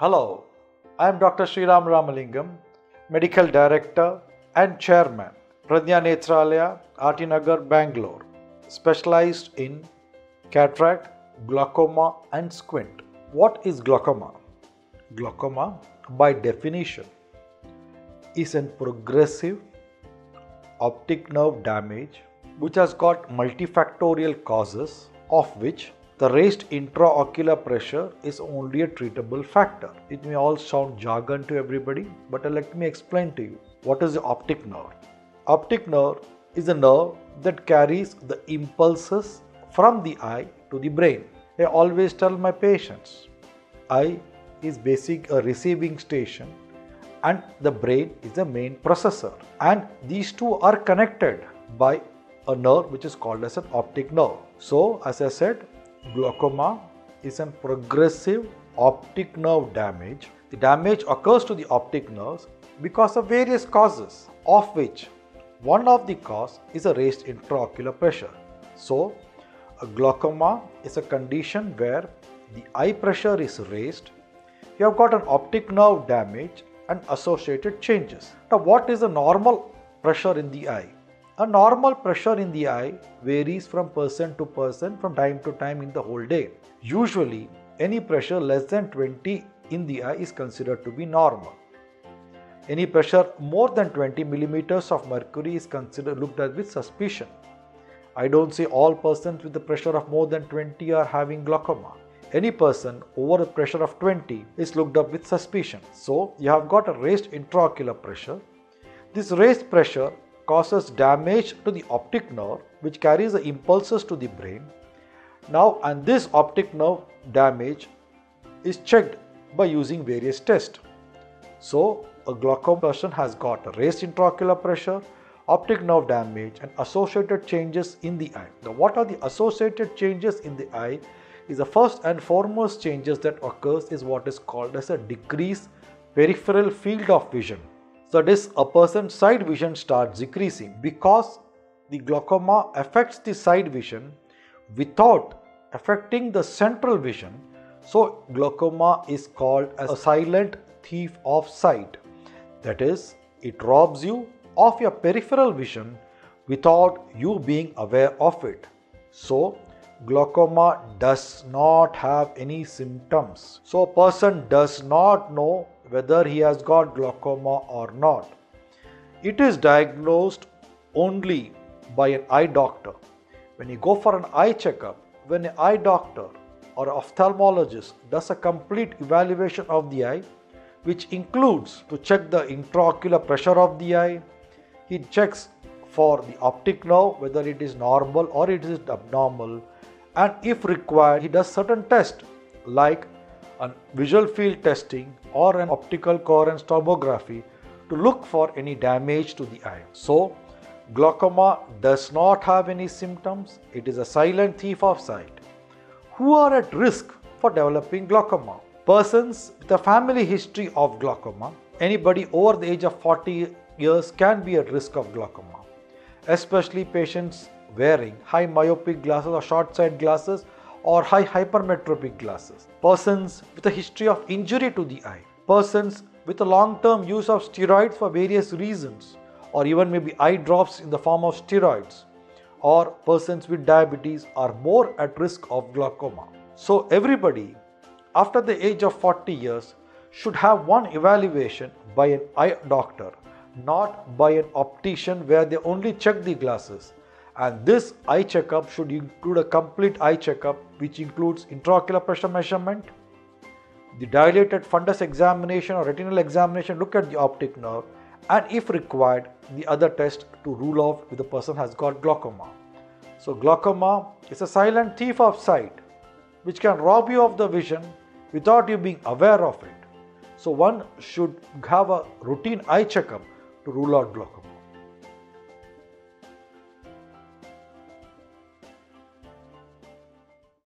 Hello, I am Dr. Sriram Ramalingam, Medical Director and Chairman, Pradnya Nethralaya, Atinagar, Bangalore, specialized in cataract, glaucoma, and squint. What is glaucoma? Glaucoma, by definition, is a progressive optic nerve damage which has got multifactorial causes, of which the raised intraocular pressure is only a treatable factor. It may all sound jargon to everybody, but uh, let me explain to you what is the optic nerve. Optic nerve is a nerve that carries the impulses from the eye to the brain. I always tell my patients, eye is basic a receiving station and the brain is the main processor and these two are connected by a nerve which is called as an optic nerve. So as I said glaucoma is a progressive optic nerve damage. The damage occurs to the optic nerves because of various causes of which one of the cause is a raised intraocular pressure. So a glaucoma is a condition where the eye pressure is raised. You have got an optic nerve damage and associated changes. Now what is the normal pressure in the eye? A normal pressure in the eye varies from person to person from time to time in the whole day. Usually, any pressure less than 20 in the eye is considered to be normal. Any pressure more than 20 millimeters of mercury is considered looked at with suspicion. I don't say all persons with a pressure of more than 20 are having glaucoma. Any person over a pressure of 20 is looked up with suspicion. So, you have got a raised intraocular pressure. This raised pressure causes damage to the optic nerve which carries the impulses to the brain. Now and this optic nerve damage is checked by using various tests. So a glaucoma person has got raised intraocular pressure, optic nerve damage and associated changes in the eye. Now what are the associated changes in the eye is the first and foremost changes that occurs is what is called as a decreased peripheral field of vision. So this a person's side vision starts decreasing because the glaucoma affects the side vision without affecting the central vision. So glaucoma is called as a silent thief of sight. That is, it robs you of your peripheral vision without you being aware of it. So glaucoma does not have any symptoms. So a person does not know whether he has got glaucoma or not. It is diagnosed only by an eye doctor. When you go for an eye checkup, when an eye doctor or ophthalmologist does a complete evaluation of the eye, which includes to check the intraocular pressure of the eye, he checks for the optic nerve whether it is normal or it is abnormal and if required he does certain tests like a visual field testing or an optical coherence tomography to look for any damage to the eye. So, glaucoma does not have any symptoms, it is a silent thief of sight. Who are at risk for developing glaucoma? Persons with a family history of glaucoma, anybody over the age of 40 years can be at risk of glaucoma, especially patients wearing high myopic glasses or short sight glasses or high hypermetropic glasses, persons with a history of injury to the eye, persons with a long-term use of steroids for various reasons or even maybe eye drops in the form of steroids or persons with diabetes are more at risk of glaucoma. So everybody after the age of 40 years should have one evaluation by an eye doctor, not by an optician where they only check the glasses and this eye checkup should include a complete eye checkup which includes intraocular pressure measurement, the dilated fundus examination or retinal examination, look at the optic nerve and if required the other test to rule off if the person has got glaucoma. So glaucoma is a silent thief of sight which can rob you of the vision without you being aware of it. So one should have a routine eye checkup to rule out glaucoma.